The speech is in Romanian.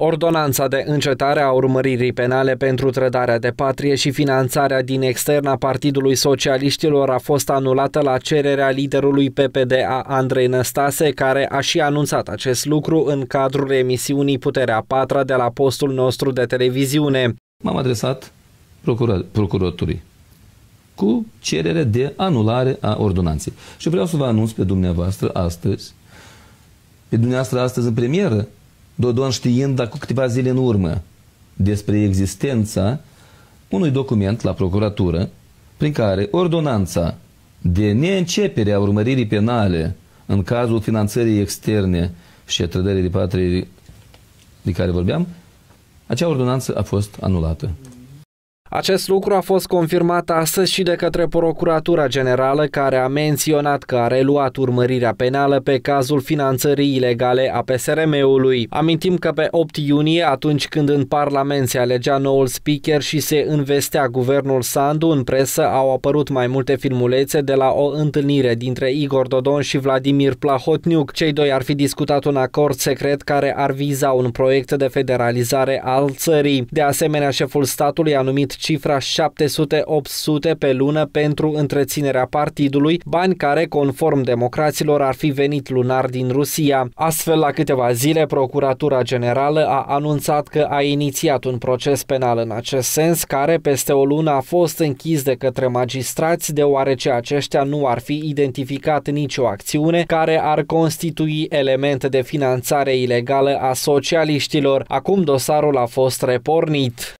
Ordonanța de încetare a urmăririi penale pentru trădarea de patrie și finanțarea din externa Partidului Socialiștilor a fost anulată la cererea liderului PPDA Andrei Năstase, care a și anunțat acest lucru în cadrul emisiunii Puterea Patra de la postul nostru de televiziune. M-am adresat procuraturii cu cerere de anulare a ordonanței. Și vreau să vă anunț pe dumneavoastră astăzi, pe dumneavoastră astăzi în premieră, Dodon știind, dar cu câteva zile în urmă, despre existența unui document la procuratură prin care ordonanța de neîncepere a urmăririi penale în cazul finanțării externe și a trădării de patrie de care vorbeam, acea ordonanță a fost anulată. Acest lucru a fost confirmat astăzi și de către Procuratura Generală, care a menționat că a reluat urmărirea penală pe cazul finanțării ilegale a PSRM-ului. Amintim că pe 8 iunie, atunci când în Parlament se alegea noul speaker și se investea guvernul Sandu, în presă au apărut mai multe filmulețe de la o întâlnire dintre Igor Dodon și Vladimir Plahotniuc. Cei doi ar fi discutat un acord secret care ar viza un proiect de federalizare al țării. De asemenea, șeful statului a numit cifra 700-800 pe lună pentru întreținerea partidului, bani care, conform democraților, ar fi venit lunar din Rusia. Astfel, la câteva zile, Procuratura Generală a anunțat că a inițiat un proces penal în acest sens, care peste o lună a fost închis de către magistrați, deoarece aceștia nu ar fi identificat nicio acțiune care ar constitui elemente de finanțare ilegală a socialiștilor. Acum dosarul a fost repornit.